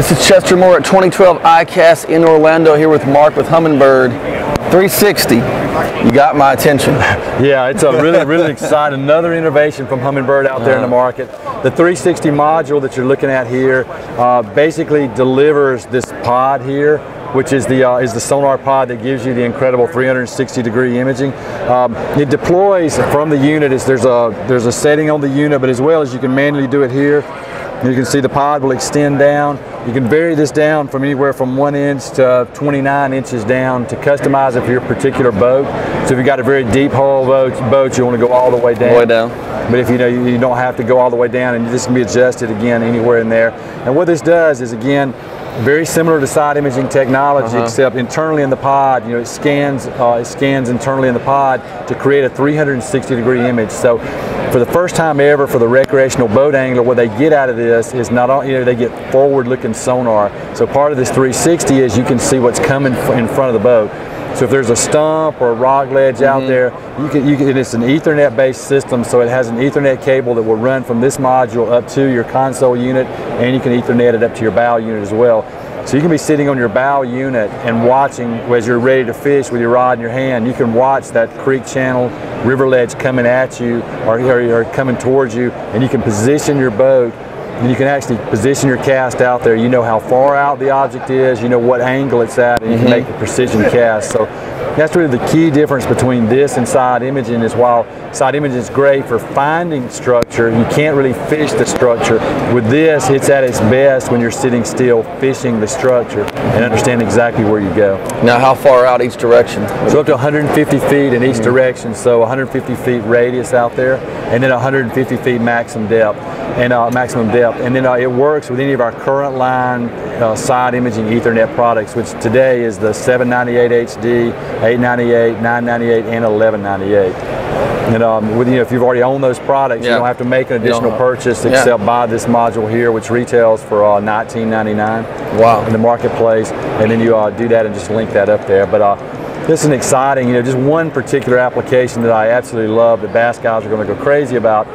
This is Chester Moore at 2012 ICAST in Orlando here with Mark with Humminbird 360. You got my attention. Yeah, it's a really, really exciting, another innovation from Humminbird out there in the market. The 360 module that you're looking at here uh, basically delivers this pod here which is the uh, is the sonar pod that gives you the incredible 360 degree imaging. Um, it deploys from the unit. Is there's a there's a setting on the unit, but as well as you can manually do it here. You can see the pod will extend down. You can vary this down from anywhere from one inch to 29 inches down to customize it for your particular boat. So if you've got a very deep hull boat, boat you want to go all the way down. All the way down. But if you know you don't have to go all the way down and this can be adjusted again anywhere in there. And what this does is again, very similar to side imaging technology, uh -huh. except internally in the pod, you know, it scans uh, it scans internally in the pod to create a 360 degree image. So, for the first time ever, for the recreational boat angler, what they get out of this is not only you know they get forward-looking sonar. So part of this 360 is you can see what's coming in front of the boat. So if there's a stump or a rock ledge mm -hmm. out mm-hmm. there, you can, you can, it's an Ethernet-based system, so it has an Ethernet cable that will run from this module up to your console unit, and you can Ethernet it up to your bow unit as well. So you can be sitting on your bow unit and watching as you're ready to fish with your rod in your hand. You can watch that creek channel, river ledge coming at you or, or, or coming towards you, and you can position your boat and you can actually position your cast out there. You know how far out the object is, you know what angle it's at, and you mm -hmm. can mm-hmm. make a precision cast. So that's really the key difference between this and side imaging is while side imaging is great for finding structure, you can't really fish the structure. With this, it's at its best when you're sitting still fishing the structure and understand exactly where you go. Now how far out each direction? So up to 150 feet in each mm -hmm. direction, so 150 feet radius out there, and then 150 feet maximum depth and uh, maximum depth. And then uh, it works with any of our current line uh, side imaging Ethernet products, which today is the 798 HD, 898, 998, and 1198. And um, with, you know, if you've already owned those products, yeah. you don't have to make an additional purchase except yeah. buy this module here, which retails for uh, 19.99. Wow! In the marketplace, and then you uh, do that and just link that up there. But uh, this is an exciting, you know, just one particular application that I absolutely love that bass guys are going to go crazy about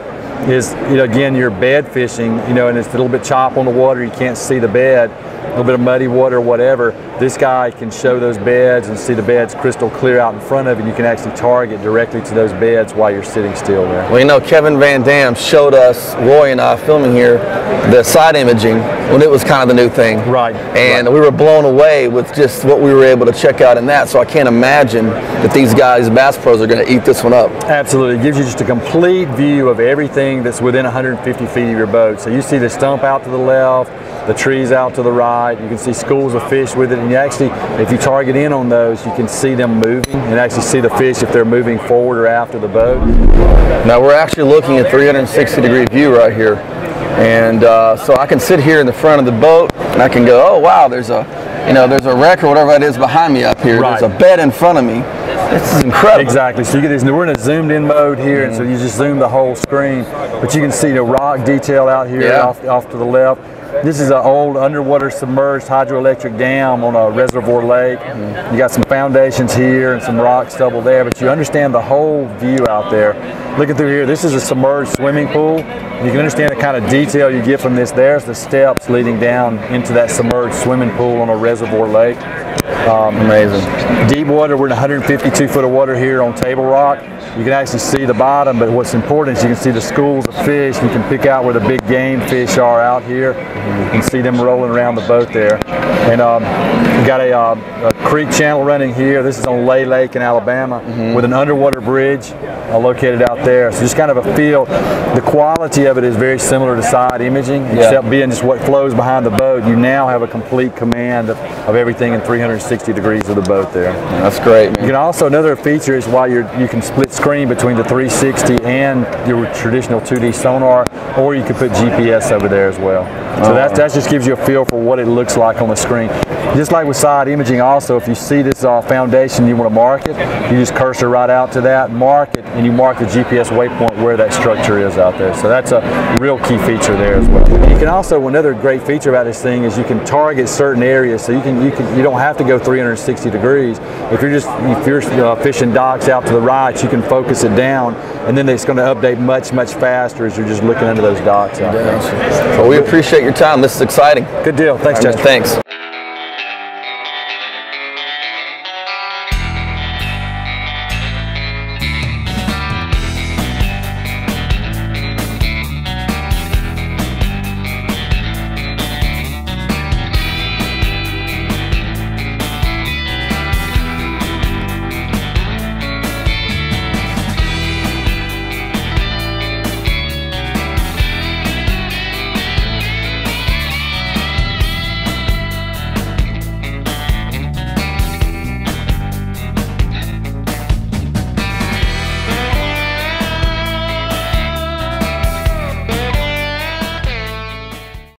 is, you know, again, you're bed fishing, you know, and it's a little bit chop on the water, you can't see the bed, a little bit of muddy water, whatever. This guy can show those beds and see the beds crystal clear out in front of you. You can actually target directly to those beds while you're sitting still there. Well, you know, Kevin Van Dam showed us, Roy and I filming here, the side imaging when it was kind of the new thing. Right. And right. we were blown away with just what we were able to check out in that. So I can't imagine that these guys, Bass Pros, are going to eat this one up. Absolutely. It gives you just a complete view of everything that's within 150 feet of your boat. So you see the stump out to the left, the trees out to the right. You can see schools of fish with it. And you actually, if you target in on those, you can see them moving and actually see the fish if they're moving forward or after the boat. Now we're actually looking at 360 degree view right here. And uh, so I can sit here in the front of the boat and I can go, oh wow, there's a, you know, there's a wreck or whatever that is behind me up here. Right. There's a bed in front of me. This is incredible. Exactly. So you get this. We're in a zoomed in mode here, mm -hmm. and so you just zoom the whole screen, but you can see the rock detail out here yeah. off, off to the left. This is an old underwater submerged hydroelectric dam on a reservoir lake. You got some foundations here and some rock stubble there, but you understand the whole view out there. Looking through here, this is a submerged swimming pool. You can understand the kind of detail you get from this. There's the steps leading down into that submerged swimming pool on a reservoir lake. Um, Amazing. Deep water, we're in 152 foot of water here on Table Rock. You can actually see the bottom, but what's important is you can see the schools of fish. You can pick out where the big game fish are out here. You can see them rolling around the boat there. And um, got a, uh, a, creek channel running here. This is on Lay Lake in Alabama mm -hmm. with an underwater bridge uh, located out there. So just kind of a feel. The quality of it is very similar to side imaging, yeah. except being just what flows behind the boat. You now have a complete command of, of everything in 360 degrees of the boat there. That's great. Man. You can also another feature is why you're you can split screen between the 360 and your traditional 2D sonar, or you can put GPS over there as well. So oh. that, that just gives you a feel for what it looks like on the screen. Just like with side imaging also, So if you see this uh, foundation you want to mark it, you just cursor right out to that, mark it, and you mark the GPS waypoint where that structure is out there. So that's a real key feature there as well. You can also another great feature about this thing is you can target certain areas. So you can you can you don't have to go 360 degrees. If you're just if you're uh, fishing docks out to the right, you can focus it down, and then it's going to update much much faster as you're just looking under those docks. Well, we appreciate your time. This is exciting. Good deal. Thanks, All right, Chester. Thanks.